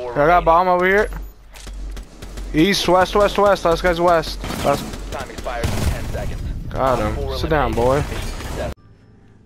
four I got bomb over here. East, west, west, west. Last guy's west. Last, Time expires in 10 seconds. got him. Sit down, boy. eliminated. Mission success.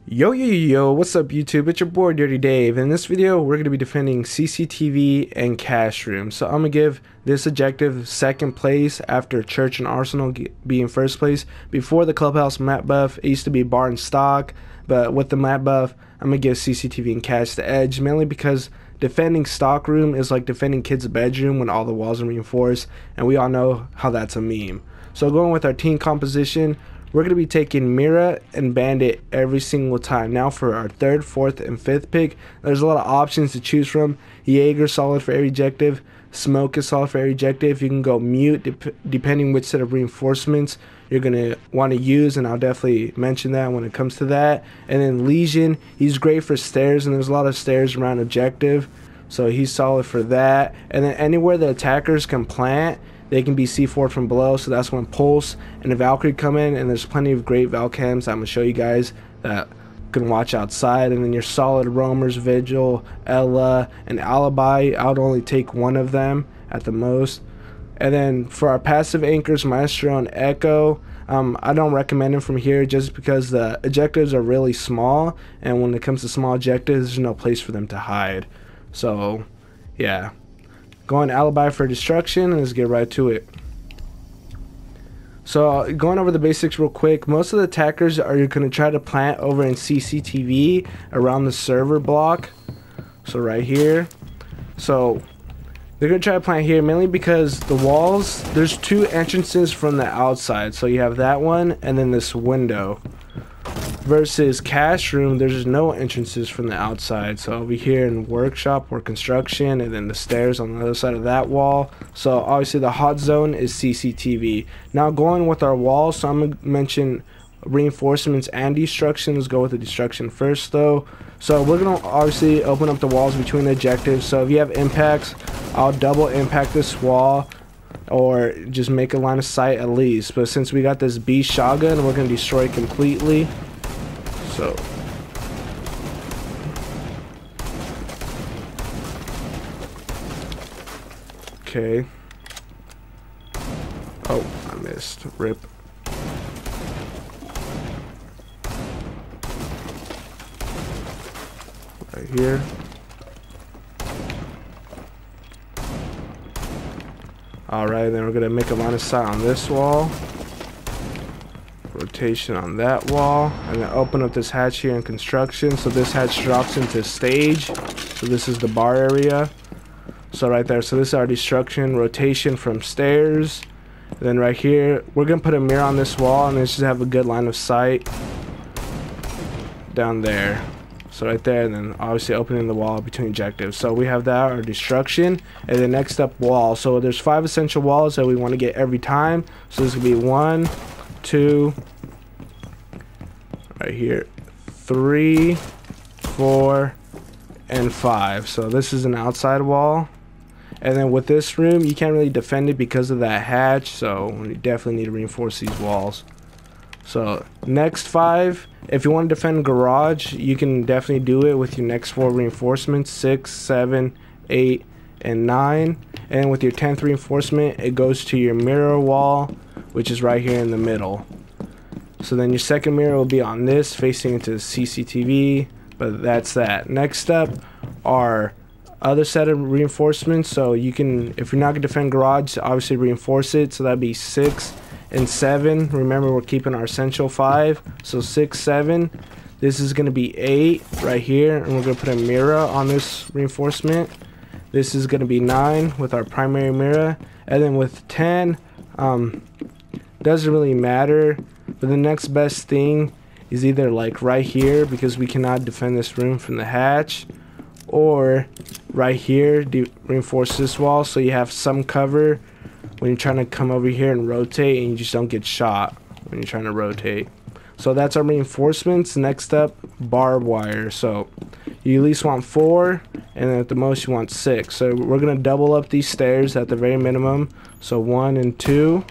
Yo, yo, yo, yo, what's up YouTube? It's your boy Dirty Dave. In this video, we're going to be defending CCTV and Cash Room. So I'm going to give this objective second place after Church and Arsenal ge- being first place. Before the Clubhouse map buff, it used to be bar and stock, but with the map buff, I'm going to give CCTV and Cash the edge, mainly because defending stock room is like defending kids' bedroom when all the walls are reinforced, and we all know how that's a meme. So going with our team composition, we're going to be taking Mira and Bandit every single time. Now for our third, fourth, and fifth pick, there's a lot of options to choose from. Jaeger solid for every objective. Smoke is solid for every objective. You can go mute dep- depending which set of reinforcements you're going to want to use, and I'll definitely mention that when it comes to that. And then Lesion, he's great for stairs, and there's a lot of stairs around objective. So he's solid for that. And then anywhere the attackers can plant, they can be C4 from below. So that's when Pulse and the Valkyrie come in. And there's plenty of great Valcams I'm going to show you guys that can watch outside. And then your solid Roamers, Vigil, Ella, and Alibi. I would only take one of them at the most. And then for our passive anchors, Maestro and Echo, um, I don't recommend them from here just because the objectives are really small. And when it comes to small objectives, there's no place for them to hide. So, yeah. Going alibi for destruction, and let's get right to it. So, going over the basics real quick, most of the attackers are going to try to plant over in CCTV around the server block. So, right here. So, they're going to try to plant here mainly because the walls, there's two entrances from the outside. So, you have that one and then this window versus cash room there's no entrances from the outside. So over here in workshop or construction and then the stairs on the other side of that wall. So obviously the hot zone is cctv now going with our wall so i'm gonna mention reinforcements and destruction let's go with the destruction first though. So we're gonna obviously open up the walls between the objectives. So if you have impacts i'll double impact this wall or just make a line of sight at least. But since we got this b shotgun we're gonna destroy it completely so. Okay. Oh I missed. Rip. Right here. Alright, then we're gonna make a line of sight on this wall rotation on that wall. And then open up this hatch here in construction. So this hatch drops into stage. So this is the bar area. So right there. So this is our destruction rotation from stairs. And then right here we're gonna put a mirror on this wall and then just have a good line of sight down there. So right there and then obviously opening the wall between objectives. So we have that our destruction and then next up wall. So there's five essential walls that we want to get every time. So this will be one two, right here, three, four, and five. So this is an outside wall. And then with this room, you can't really defend it because of that hatch. So you definitely need to reinforce these walls. So next five, if you want to defend garage, you can definitely do it with your next four reinforcements, six, seven, eight, and nine. And with your 10th reinforcement, it goes to your mirror wall, which is right here in the middle. So then your second mirror will be on this, facing into CCTV, but that's that. Next up are other set of reinforcements. So you can, if you're not gonna defend garage, obviously reinforce it. So that'd be six and seven. Remember, we're keeping our essential five. So six, seven. This is gonna be eight right here, and we're gonna put a mirror on this reinforcement. This is gonna be nine with our primary mirror, and then with ten, um, doesn't really matter but the next best thing is either like right here because we cannot defend this room from the hatch or right here reinforce this wall so you have some cover when you're trying to come over here and rotate and you just don't get shot when you're trying to rotate. So that's our reinforcements. Next up barbed wire. So you at least want four and at the most you want six. So we're gonna double up these stairs at the very minimum. So one and two.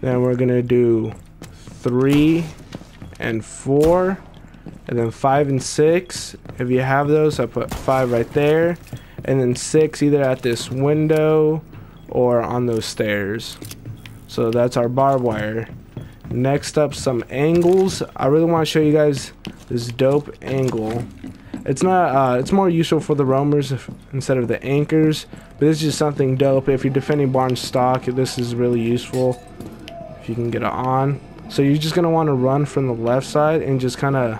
Then we're gonna do three and four and then five and six if you have those I put five right there and then six either at this window or on those stairs. So that's our barbed wire. Next up, some angles. I really want to show you guys this dope angle. It's not. Uh, it's more useful for the roamers if, instead of the anchors, but this is just something dope. If you're defending barn stock, this is really useful. If you can get it on. So you're just gonna want to run from the left side and just kind of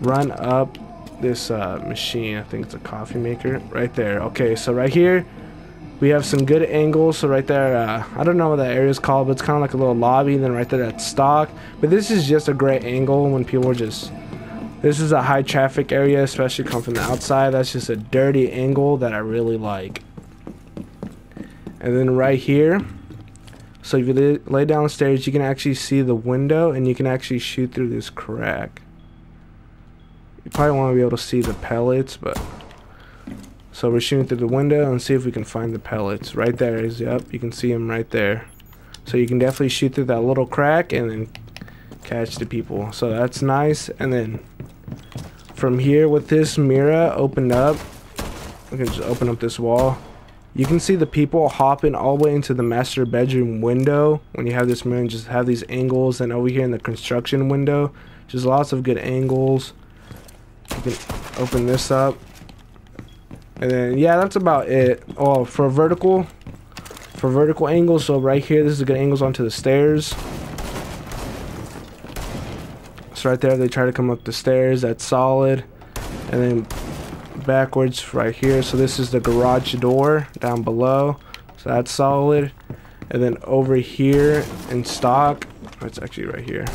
run up this uh, machine. I think it's a coffee maker right there. Okay, so right here we have some good angles. So right there, uh, I don't know what that area is called, but it's kind of like a little lobby. And then right there, that's stock. But this is just a great angle when people are just. This is a high traffic area, especially come from the outside. That's just a dirty angle that I really like. And then right here, so if you lay, downstairs, you can actually see the window and you can actually shoot through this crack. You probably want to be able to see the pellets, but so we're shooting through the window and see if we can find the pellets. Right there is, yep, you can see them right there. So you can definitely shoot through that little crack and then catch the people. So that's nice. And then from here with this mirror opened up, we can just open up this wall. You can see the people hopping all the way into the master bedroom window when you have this and just have these angles. And over here in the construction window, just lots of good angles. You can open this up and then, yeah, that's about it. Oh, for vertical, for vertical angles, so right here, this is a good angles onto the stairs. So right there, they try to come up the stairs. That's solid. And then backwards right here. So this is the garage door down below. So that's solid. And then over here in stock, it's actually right here.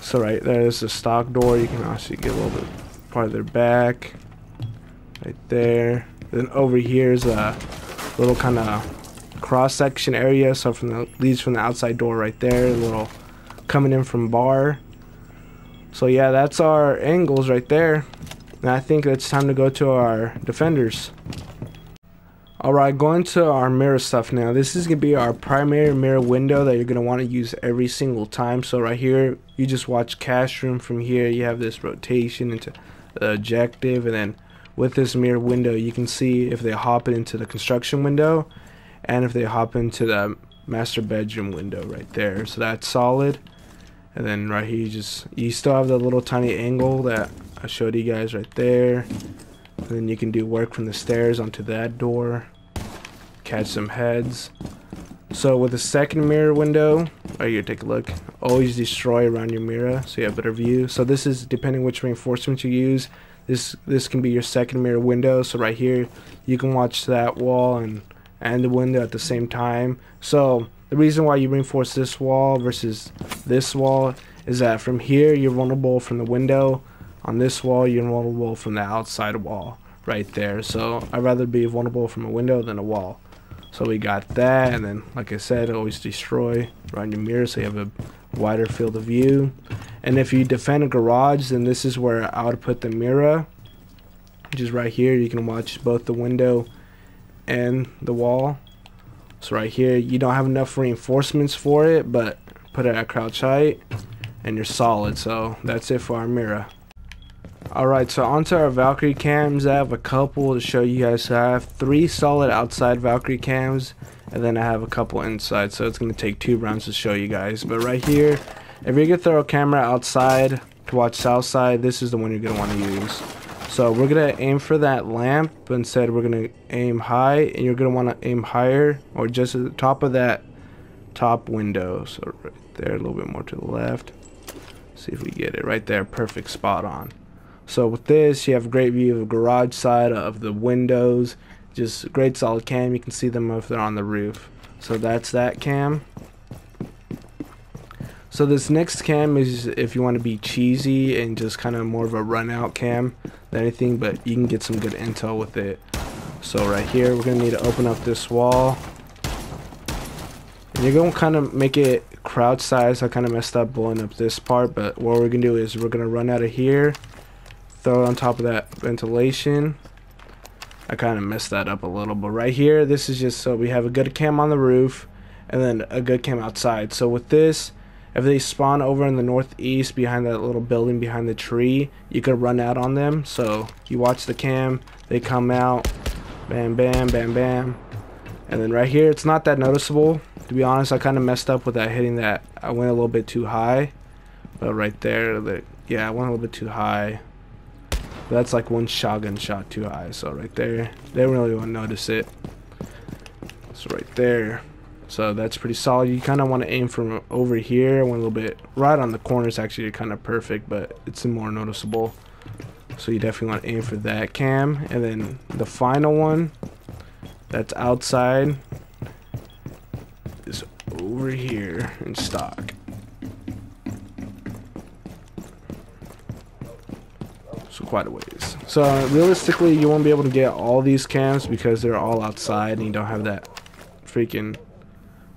So right there is the stock door. You can actually get a little bit farther back right there then over here is a little kind of cross section area so from the leads from the outside door right there a little coming in from bar so yeah that's our angles right there and I think it's time to go to our defenders Alright, going to our mirror stuff now. This is going to be our primary mirror window that you're going to want to use every single time. So right here, you just watch cash room from here. You have this rotation into the objective and then with this mirror window you can see if they hop into the construction window and if they hop into the master bedroom window right there so that's solid and then right here you just you still have the little tiny angle that I showed you guys right there and then you can do work from the stairs onto that door catch some heads so with the second mirror window, right here, take a look. Always destroy around your mirror so you have better view. So this is depending which reinforcement you use. This this can be your second mirror window. So right here, you can watch that wall and and the window at the same time. So the reason why you reinforce this wall versus this wall is that from here you're vulnerable from the window. On this wall you're vulnerable from the outside wall right there. So I'd rather be vulnerable from a window than a wall. So we got that, and then, like I said, always destroy around your mirror so you have a wider field of view. And if you defend a garage, then this is where I would put the mirror, which is right here. You can watch both the window and the wall. So right here, you don't have enough reinforcements for it, but put it at crouch height, and you're solid. So that's it for our mirror. Alright, so onto our Valkyrie cams. I have a couple to show you guys. So I have three solid outside Valkyrie cams, and then I have a couple inside. So it's going to take two rounds to show you guys. But right here, if going to throw a camera outside to watch south side, this is the one you're going to want to use. So we're to aim for that lamp, instead we're to aim high, and you're want to aim higher, or just at the top of that top window. So right there, a little bit more to the left. See if we get it right there, perfect spot on. So with this, you have a great view of the garage side of the windows. Just great solid cam. You can see them if they're on the roof. So that's that cam. So this next cam is if you want to be cheesy and just kind of more of a run out cam than anything, but you can get some good intel with it. So right here, we're going to need to open up this wall. And you're going to kind of make it crowd size. I kind of messed up blowing up this part, but what we're going to do is we're going to run out of here throw it on top of that ventilation. I kind of messed that up a little, but right here, this is just so we have a good cam on the roof and then a good cam outside. So with this, if they spawn over in the northeast behind that little building behind the tree, you could run out on them. So you watch the cam, they come out, bam, bam, bam, bam. And then right here, it's not that noticeable. To be honest, I kind of messed up with that hitting that. I went a little bit too high. But right there, the, yeah, I went a little bit too high. But that's like one shotgun shot too high. So right there, they really want to notice it. So right there. So that's pretty solid. You kind of want to aim from over here, one a little bit right on the corners. Actually, kind of perfect, but it's more noticeable. So you definitely want to aim for that cam. And then the final one, that's outside, is over here in stock. So quite a ways. So realistically, you won't be able to get all these cams because they're all outside and you don't have that freaking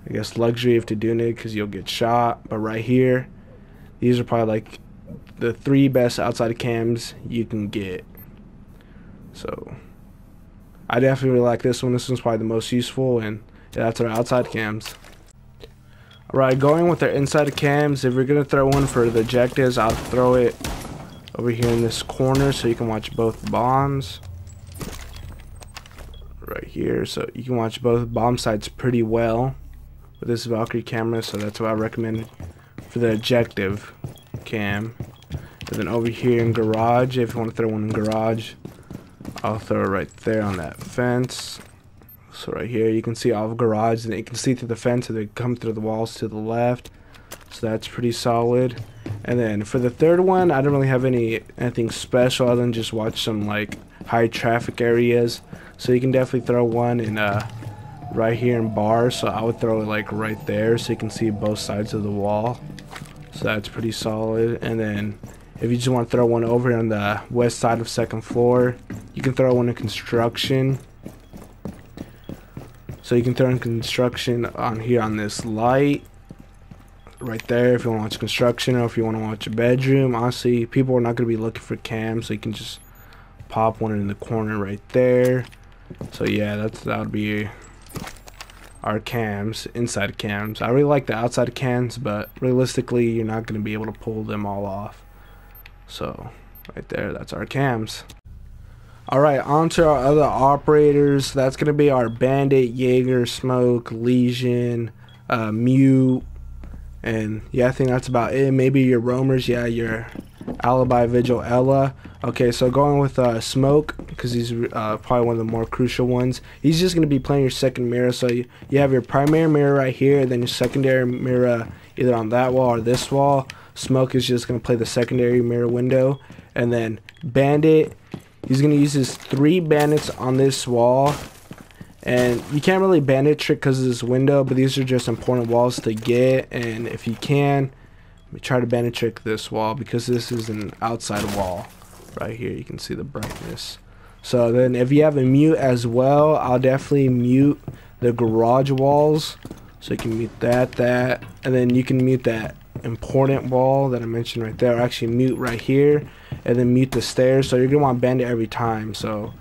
I guess luxury of it because you'll get shot. But right here, these are probably like the three best outside cams you can get. So I definitely like this one. This one's probably the most useful, and yeah, that's our outside cams. Alright, going with our inside cams, if you're going to throw one for the objectives, I'll throw it over here in this corner so you can watch both bombs. Right here, so you can watch both bomb sites pretty well with this Valkyrie camera, so that's what I recommend for the objective cam. And then over here in garage, if you want to throw one in garage, I'll throw it right there on that fence. So right here, you can see all the garage, and you can see through the fence, and they come through the walls to the left. So that's pretty solid. And then for the third one, I don't really have any anything special other than just watch some like high traffic areas. So you can definitely throw one in uh, right here in bars. So I would throw it like right there so you can see both sides of the wall. So that's pretty solid. And then if you just want to throw one over on the west side of second floor, you can throw one in construction. So you can throw in construction on here on this light right there if you want to watch construction or if you want to watch a bedroom. Honestly, people are not going to be looking for cams, so you can just pop one in the corner right there. So yeah, that's that would be our cams, inside cams. I really like the outside cams, but realistically, you're not going to be able to pull them all off. So, right there, that's our cams. Alright, on to our other operators. That's going to be our Bandit, Jaeger, Smoke, Lesion, uh, Mute, and yeah, I think that's about it. Maybe your roamers, yeah, your alibi vigil Ella. Okay, so going with uh, Smoke because he's uh, probably one of the more crucial ones. He's just gonna be playing your second mirror. So you, you have your primary mirror right here, and then your secondary mirror either on that wall or this wall. Smoke is just gonna play the secondary mirror window, and then Bandit. He's gonna use his three bandits on this wall and you can't really bandit trick because of this window but these are just important walls to get and if you can try to bandit trick this wall because this is an outside wall right here you can see the brightness so then if you have a mute as well I'll definitely mute the garage walls. So you can mute that that and then you can mute that important wall that I mentioned right there. Actually mute right here and then mute the stairs. So you're gonna want bandit every time. So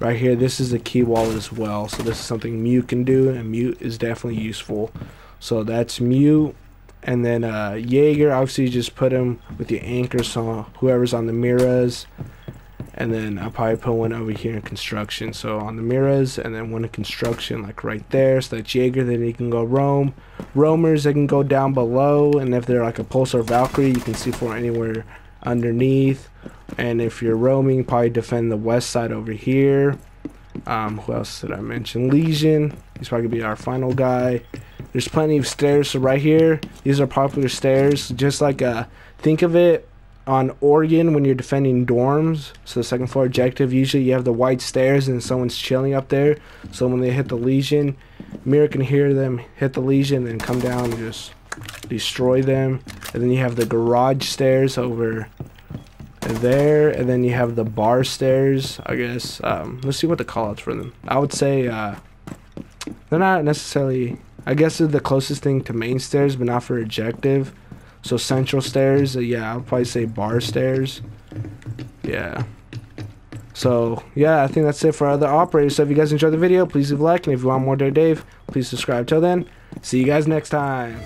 right here this is a key wall as well. So this is something mute can do and mute is definitely useful. So that's mute. And then uh, Jaeger, obviously just put him with your anchor so whoever's on the mirrors. And then I'll probably put one over here in construction. So on the mirrors and then one in construction like right there. So that's Jaeger, then he can go roam. Roamers, they can go down below. And if they're like a Pulse or Valkyrie, you can see for anywhere underneath. And if you're roaming, probably defend the west side over here. Um, who else did I mention? Lesion. He's probably gonna be our final guy. There's plenty of stairs. So right here, these are popular stairs. Just like uh, think of it on Oregon when you're defending dorms. So the second floor objective, usually you have the white stairs and someone's chilling up there. So when they hit the Lesion, Mirror can hear them hit the Lesion and come down and just destroy them. And then you have the garage stairs over there and then you have the bar stairs i guess um, let's see what the callouts for them i would say uh, they're not necessarily i guess they're the closest thing to main stairs but not for objective so central stairs uh, yeah i'll probably say bar stairs. Yeah. So yeah i think that's it for other operators. So if you guys enjoyed the video please leave a like. And if you want more Dare Dave please subscribe. Till then see you guys next time